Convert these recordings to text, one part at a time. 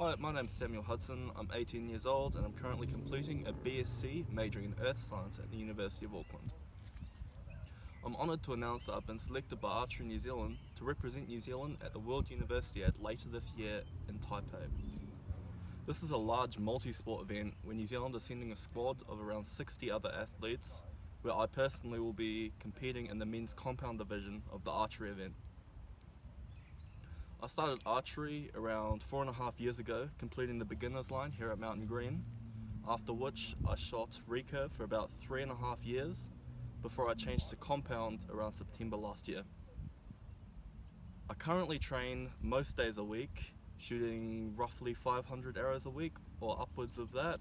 Hi, my name is Samuel Hudson. I'm 18 years old and I'm currently completing a BSc majoring in Earth Science at the University of Auckland. I'm honoured to announce that I've been selected by Archery New Zealand to represent New Zealand at the World University Universiade later this year in Taipei. This is a large multi-sport event where New Zealand is sending a squad of around 60 other athletes where I personally will be competing in the men's compound division of the archery event. I started archery around four and a half years ago, completing the beginner's line here at Mountain Green, after which I shot recurve for about three and a half years before I changed to compound around September last year. I currently train most days a week, shooting roughly 500 arrows a week or upwards of that.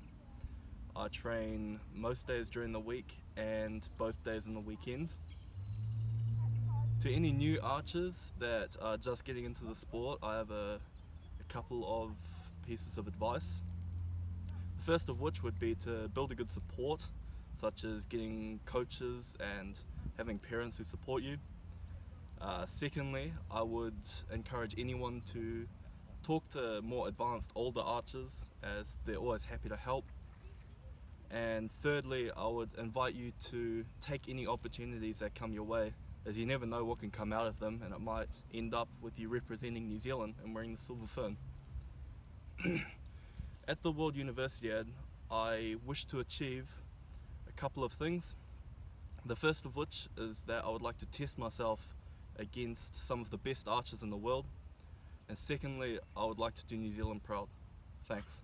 I train most days during the week and both days in the weekends. To any new archers that are just getting into the sport, I have a, a couple of pieces of advice. The first of which would be to build a good support, such as getting coaches and having parents who support you. Uh, secondly, I would encourage anyone to talk to more advanced older archers as they're always happy to help. And thirdly, I would invite you to take any opportunities that come your way as you never know what can come out of them and it might end up with you representing New Zealand and wearing the silver fern. At the World University Universiade, I wish to achieve a couple of things. The first of which is that I would like to test myself against some of the best archers in the world. And secondly, I would like to do New Zealand proud. Thanks.